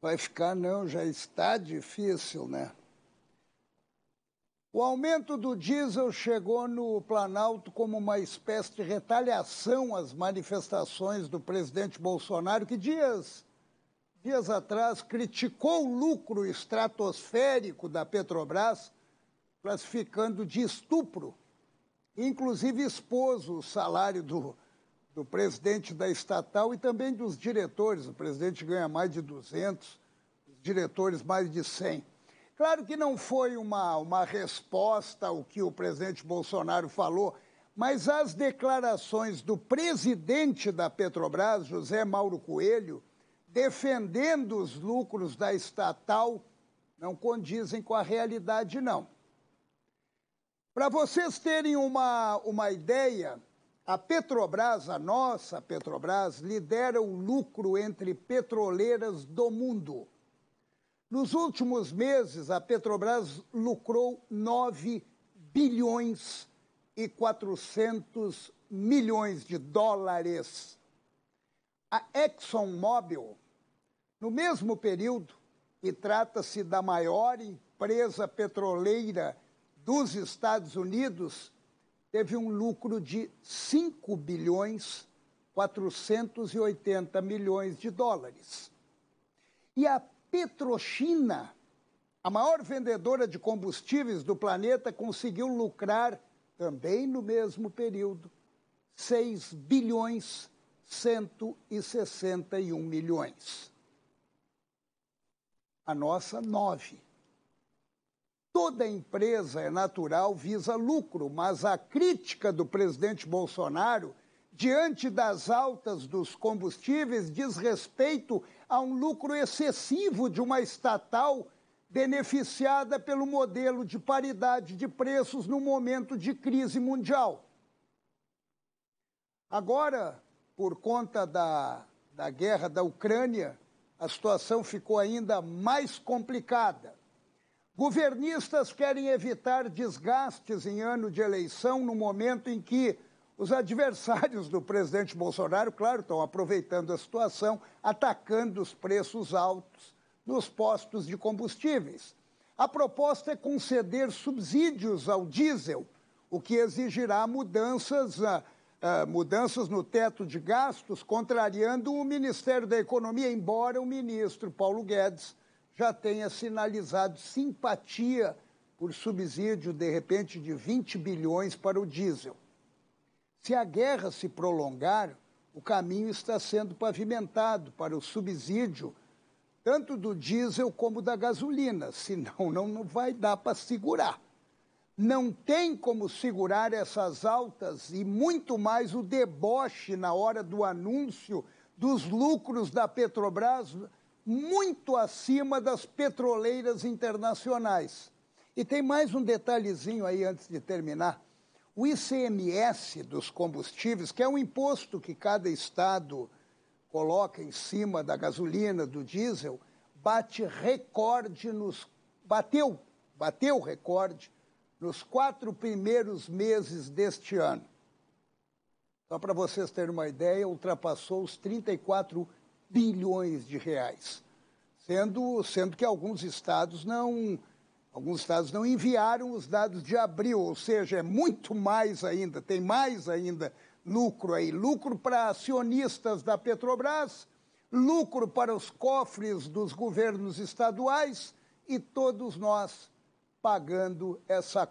Vai ficar, não, já está difícil, né? O aumento do diesel chegou no Planalto como uma espécie de retaliação às manifestações do presidente Bolsonaro, que dias, dias atrás criticou o lucro estratosférico da Petrobras, classificando de estupro, inclusive expôs o salário do, do presidente da estatal e também dos diretores. O presidente ganha mais de 200, os diretores mais de 100. Claro que não foi uma, uma resposta ao que o presidente Bolsonaro falou, mas as declarações do presidente da Petrobras, José Mauro Coelho, defendendo os lucros da estatal, não condizem com a realidade, não. Para vocês terem uma, uma ideia, a Petrobras, a nossa Petrobras, lidera o lucro entre petroleiras do mundo. Nos últimos meses, a Petrobras lucrou 9 bilhões e 400 milhões de dólares. A ExxonMobil, no mesmo período, e trata-se da maior empresa petroleira dos Estados Unidos, teve um lucro de 5 bilhões 480 milhões de dólares. E a Petrochina, a maior vendedora de combustíveis do planeta, conseguiu lucrar também no mesmo período 6 bilhões 161 milhões. A nossa, 9 Toda empresa é natural visa lucro, mas a crítica do presidente Bolsonaro diante das altas dos combustíveis diz respeito a um lucro excessivo de uma estatal beneficiada pelo modelo de paridade de preços no momento de crise mundial. Agora, por conta da, da guerra da Ucrânia, a situação ficou ainda mais complicada. Governistas querem evitar desgastes em ano de eleição, no momento em que os adversários do presidente Bolsonaro, claro, estão aproveitando a situação, atacando os preços altos nos postos de combustíveis. A proposta é conceder subsídios ao diesel, o que exigirá mudanças, uh, uh, mudanças no teto de gastos, contrariando o Ministério da Economia, embora o ministro Paulo Guedes já tenha sinalizado simpatia por subsídio, de repente, de 20 bilhões para o diesel. Se a guerra se prolongar, o caminho está sendo pavimentado para o subsídio, tanto do diesel como da gasolina, senão não vai dar para segurar. Não tem como segurar essas altas e muito mais o deboche na hora do anúncio dos lucros da Petrobras muito acima das petroleiras internacionais. E tem mais um detalhezinho aí antes de terminar. O ICMS dos combustíveis, que é um imposto que cada estado coloca em cima da gasolina, do diesel, bate recorde nos bateu, bateu recorde nos quatro primeiros meses deste ano. Só para vocês terem uma ideia, ultrapassou os 34 bilhões de reais, sendo, sendo que alguns estados não alguns estados não enviaram os dados de abril, ou seja, é muito mais ainda, tem mais ainda lucro aí, lucro para acionistas da Petrobras, lucro para os cofres dos governos estaduais e todos nós pagando essa